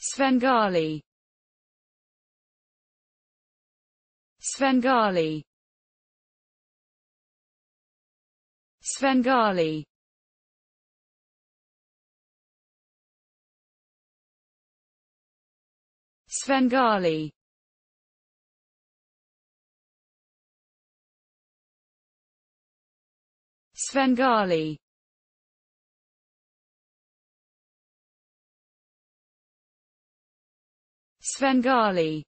Svengali. Svengali. Svengali. Svengali. Svengali Svengali